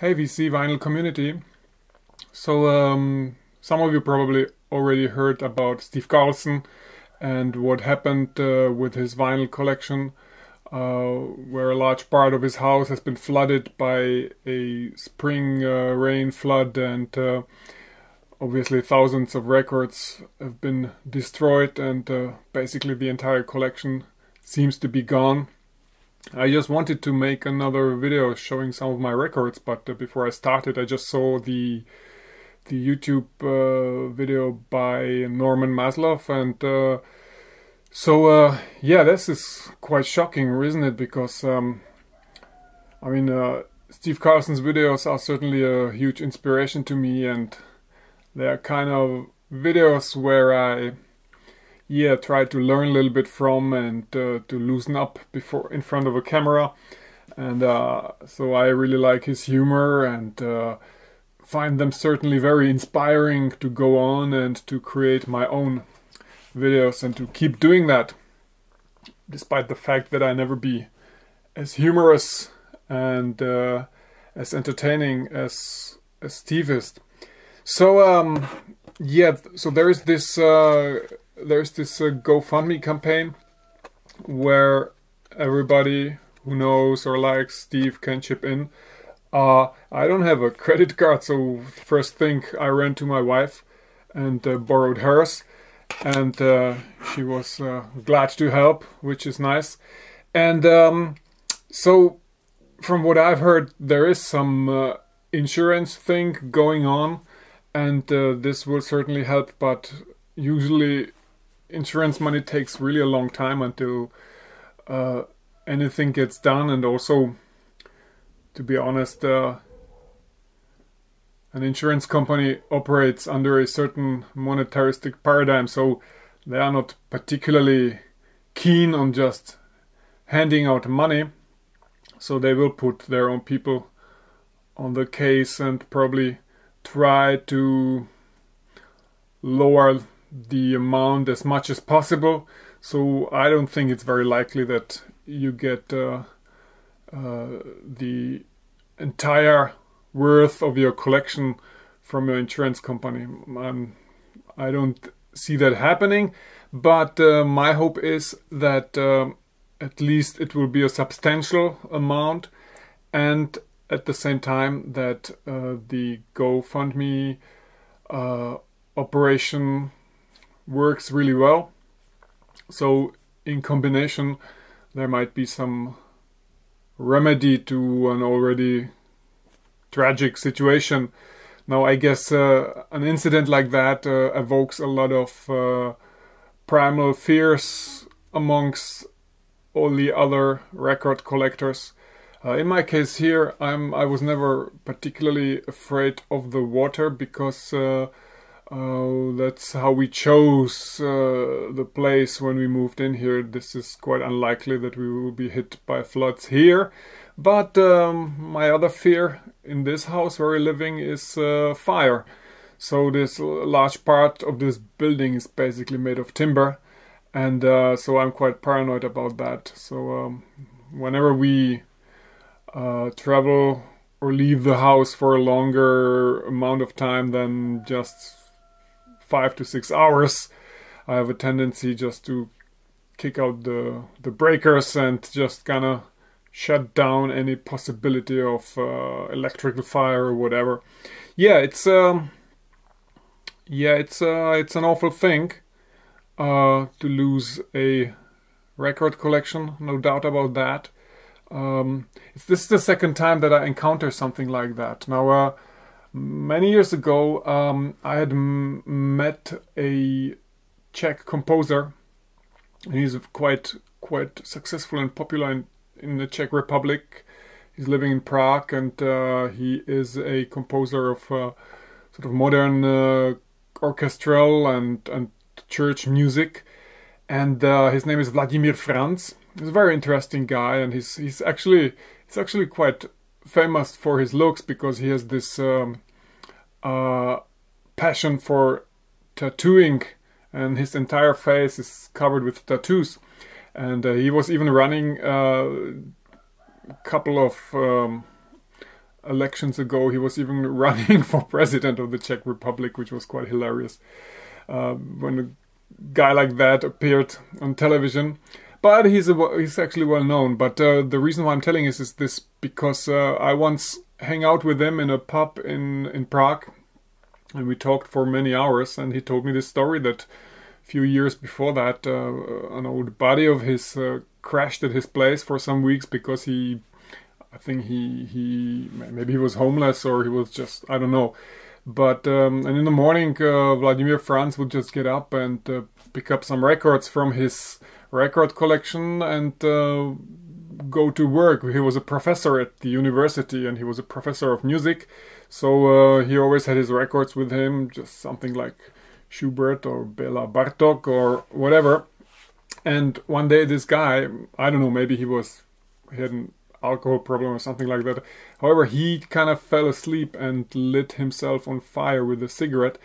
Hey VC vinyl community. So um, some of you probably already heard about Steve Carlson and what happened uh, with his vinyl collection, uh, where a large part of his house has been flooded by a spring uh, rain flood, and uh, obviously thousands of records have been destroyed, and uh, basically the entire collection seems to be gone. I just wanted to make another video showing some of my records, but uh, before I started, I just saw the the YouTube uh, video by Norman Maslow, and uh, so uh, yeah, this is quite shocking, isn't it? Because um, I mean, uh, Steve Carlson's videos are certainly a huge inspiration to me, and they are kind of videos where I yeah try to learn a little bit from and uh, to loosen up before in front of a camera. And uh, so i really like his humor and uh, find them certainly very inspiring to go on and to create my own videos and to keep doing that despite the fact that i never be as humorous and uh, as entertaining as as steve is. So um yeah so there is this uh, there's this uh, GoFundMe campaign where everybody who knows or likes Steve can chip in. Uh, I don't have a credit card, so first thing I ran to my wife and uh, borrowed hers, and uh, she was uh, glad to help, which is nice. And um, so, from what I've heard, there is some uh, insurance thing going on, and uh, this will certainly help. But usually, insurance money takes really a long time until uh, anything gets done, and also, to be honest, uh, an insurance company operates under a certain monetaristic paradigm, so they are not particularly keen on just handing out money. So they will put their own people on the case and probably try to lower the amount as much as possible. So I don't think it's very likely that you get uh, uh, the entire worth of your collection from your insurance company. Um, I don't see that happening, but uh, my hope is that uh, at least it will be a substantial amount, and at the same time that uh, the GoFundMe uh, operation works really well. So in combination, there might be some remedy to an already tragic situation. Now, I guess uh, an incident like that uh, evokes a lot of uh, primal fears amongst all the other record collectors. Uh, in my case here, I'm I was never particularly afraid of the water because uh, that's how we chose uh, the place when we moved in here. This is quite unlikely that we will be hit by floods here. But um, my other fear in this house where we're living is uh, fire. So this large part of this building is basically made of timber, and uh, so I'm quite paranoid about that. So um, whenever we uh, travel or leave the house for a longer amount of time than just five to six hours, I have a tendency just to kick out the the breakers and just kind of shut down any possibility of uh, electrical fire or whatever. Yeah, it's um, yeah, it's uh, it's an awful thing uh, to lose a record collection, no doubt about that. Um, this is the second time that I encounter something like that. Now, uh, Many years ago, um, I had met a Czech composer. He's quite quite successful and popular in, in the Czech Republic. He's living in Prague, and uh, he is a composer of uh, sort of modern uh, orchestral and and church music. And uh, his name is Vladimír Franz. He's a very interesting guy, and he's he's actually he's actually quite famous for his looks because he has this um, uh, passion for tattooing, and his entire face is covered with tattoos. And uh, he was even running uh, a couple of um, elections ago, he was even running for president of the Czech Republic, which was quite hilarious uh, when a guy like that appeared on television. But he's a, he's actually well known. But uh, the reason why I'm telling is is this because uh, I once hang out with him in a pub in in Prague, and we talked for many hours. And he told me this story that a few years before that, uh, an old buddy of his uh, crashed at his place for some weeks because he, I think he he maybe he was homeless or he was just I don't know. But um, and in the morning, uh, Vladimir Franz would just get up and uh, pick up some records from his record collection and uh, go to work. He was a professor at the university and he was a professor of music, so uh, he always had his records with him, just something like Schubert or Bela Bartok or whatever. And one day, this guy, I don't know, maybe he was he had an alcohol problem or something like that. However, he kind of fell asleep and lit himself on fire with a cigarette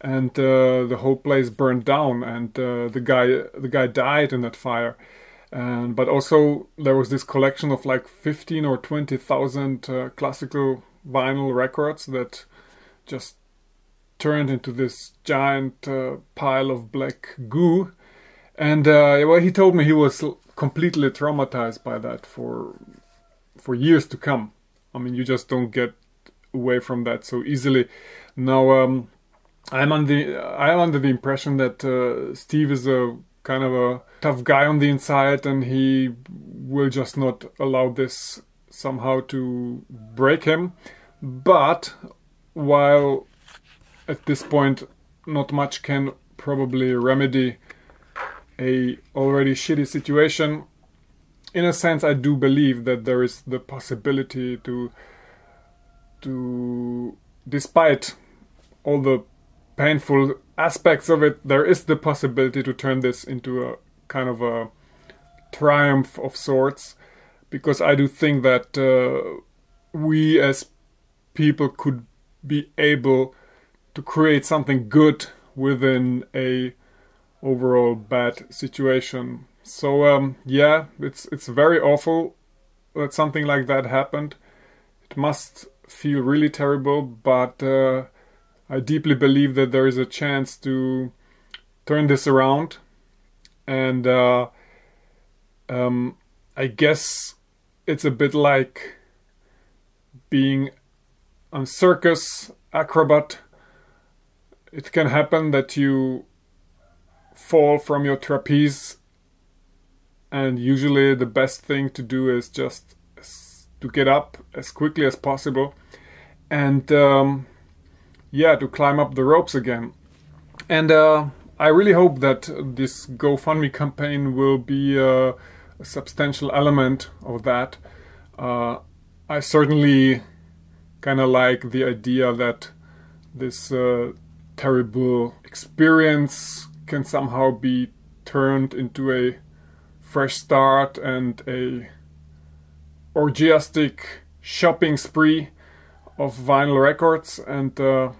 and uh, the whole place burned down, and uh, the guy the guy died in that fire. And but also there was this collection of like fifteen or twenty thousand uh, classical vinyl records that just turned into this giant uh, pile of black goo. And uh, well, he told me he was completely traumatized by that for for years to come. I mean, you just don't get away from that so easily. Now, um, I'm I'm under the impression that uh, Steve is a kind of a tough guy on the inside, and he will just not allow this somehow to break him. But while at this point not much can probably remedy a already shitty situation, in a sense I do believe that there is the possibility to to despite all the painful aspects of it, there is the possibility to turn this into a kind of a triumph of sorts, because I do think that uh, we as people could be able to create something good within a overall bad situation. So um, yeah, it's it's very awful that something like that happened. It must feel really terrible, but uh, I deeply believe that there is a chance to turn this around, and uh, um, I guess it's a bit like being a circus acrobat. It can happen that you fall from your trapeze, and usually the best thing to do is just to get up as quickly as possible and um, yeah, to climb up the ropes again. And uh, I really hope that this GoFundMe campaign will be a, a substantial element of that. Uh, I certainly kind of like the idea that this uh, terrible experience can somehow be turned into a fresh start and a orgiastic shopping spree of vinyl records and uh,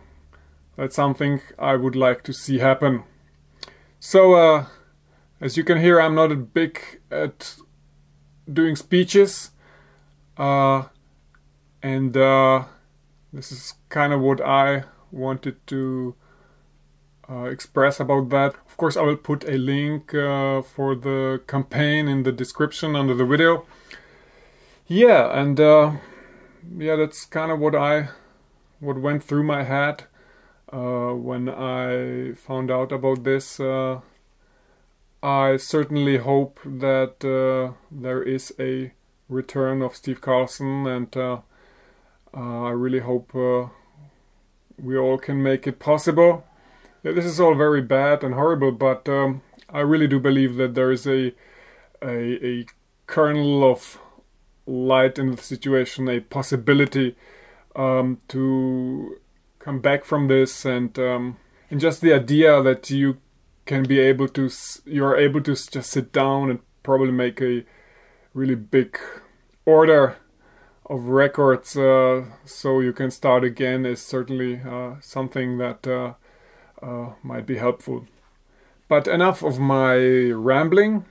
that's something I would like to see happen. So, uh, as you can hear, I'm not a big at doing speeches, uh, and uh, this is kind of what I wanted to uh, express about that. Of course, I will put a link uh, for the campaign in the description under the video. Yeah, and yeah, that's kind of what I what went through my head uh, when I found out about this. Uh, I certainly hope that uh, there is a return of Steve Carlson, and uh, uh, I really hope uh, we all can make it possible. Yeah, this is all very bad and horrible, but um, I really do believe that there is a a, a kernel of light in the situation, a possibility um, to come back from this and um, and just the idea that you can be able to you're able to just sit down and probably make a really big order of records uh, so you can start again is certainly uh, something that uh, uh might be helpful. But enough of my rambling.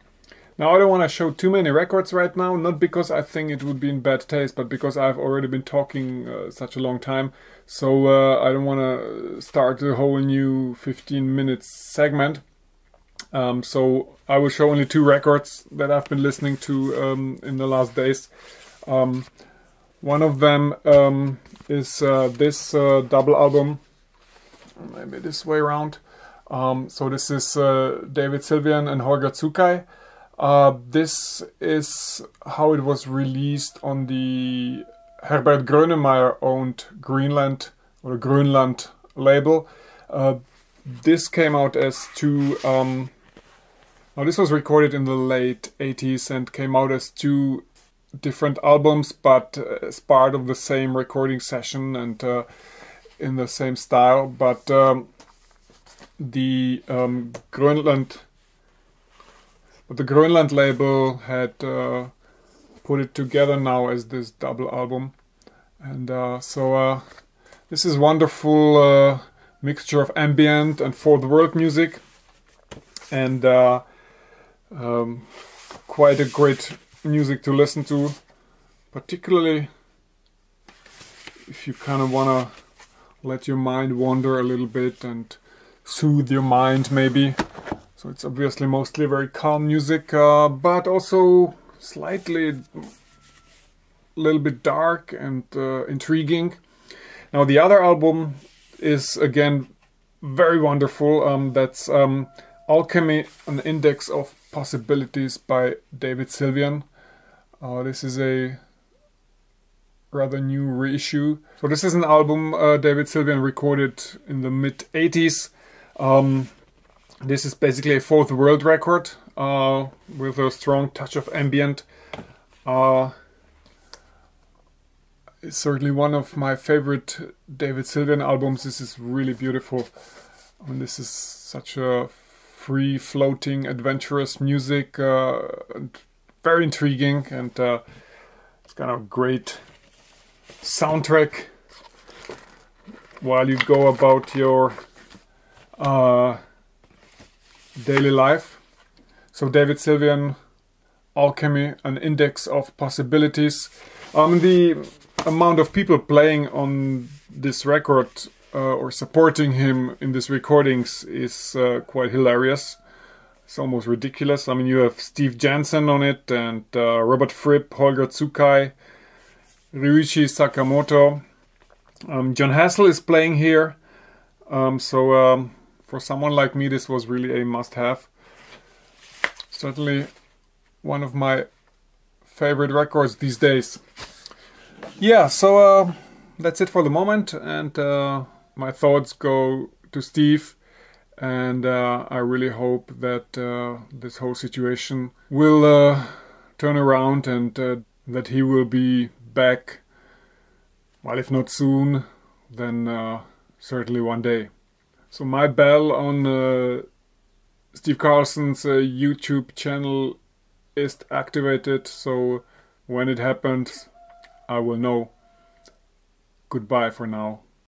Now, I don't want to show too many records right now, not because I think it would be in bad taste, but because I've already been talking uh, such a long time. So uh, I don't want to start a whole new 15 minutes segment. Um, so I will show only two records that I've been listening to um, in the last days. Um, one of them um, is uh, this uh, double album, maybe this way around. Um, so this is uh, David Sylvian and Holger Czukay. Uh, this is how it was released on the Herbert Grönemeyer owned Greenland or Grönland label. Uh, this came out as two. Um, now this was recorded in the late 80s and came out as two different albums, but uh, as part of the same recording session and uh, in the same style. But um, the um, Grönland but the Grönland label had uh, put it together now as this double album. And uh, so uh, this is wonderful uh, mixture of ambient and fourth world music. And uh, um, quite a great music to listen to, particularly if you kind of want to let your mind wander a little bit and soothe your mind maybe so it's obviously mostly very calm music, uh, but also slightly a little bit dark and uh, intriguing. Now the other album is again very wonderful. Um, that's um, Alchemy, an Index of Possibilities by David Sylvian. Uh, this is a rather new reissue. So this is an album uh, David Sylvian recorded in the mid 80s. Um, this is basically a fourth world record uh, with a strong touch of ambient. Uh, it's certainly one of my favorite David Sylvian albums. This is really beautiful. I mean, this is such a free floating, adventurous music, uh, very intriguing, and uh, it's kind of great soundtrack while you go about your uh, daily life. So David Sylvian, Alchemy, an index of possibilities. Um, the amount of people playing on this record uh, or supporting him in these recordings is uh, quite hilarious. It's almost ridiculous. I mean, you have Steve Jansen on it, and uh, Robert Fripp, Holger Czukay, Ryuichi Sakamoto. Um, Jon Hassell is playing here. Um, so um, for someone like me, this was really a must-have. Certainly one of my favorite records these days. Yeah, so uh, that's it for the moment, and uh, my thoughts go to Steve, and uh, I really hope that uh, this whole situation will uh, turn around and uh, that he will be back. Well, if not soon, then certainly one day. So my bell on uh, Steve Carlson's uh, YouTube channel is activated. So when it happens, I will know. Goodbye for now.